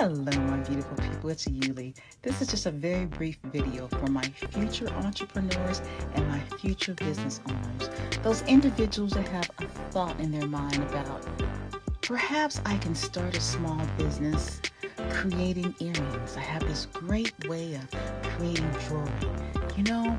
Hello, my beautiful people. It's Uylee. This is just a very brief video for my future entrepreneurs and my future business owners. Those individuals that have a thought in their mind about perhaps I can start a small business creating earrings. I have this great way of creating jewelry. You know,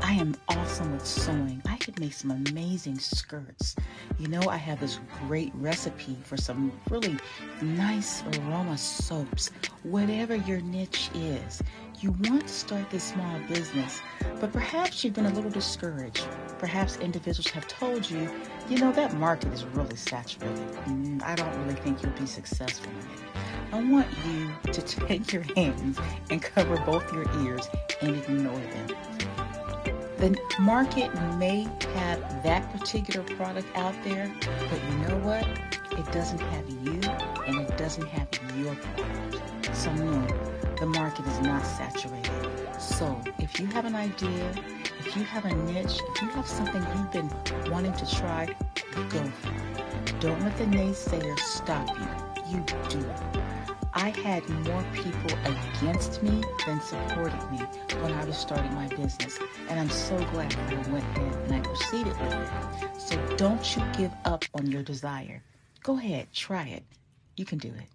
I am awesome with sewing. I could make some amazing skirts. You know, I have this great recipe for some really nice aroma soaps. Whatever your niche is, you want to start this small business, but perhaps you've been a little discouraged. Perhaps individuals have told you, you know, that market is really saturated. Mm, I don't really think you'll be successful in it. I want you to take your hands and cover both your ears and ignore them. The market may have that particular product out there, but you know what? It doesn't have you and it doesn't have your product. So, no, the market is not saturated. So, if you have an idea, if you have a niche, if you have something you've been wanting to try, go for it. Don't let the naysayers stop you. You do it. I had more people against me than supported me when I was starting my business. And I'm so glad that I went ahead and I proceeded with it. So don't you give up on your desire. Go ahead, try it. You can do it.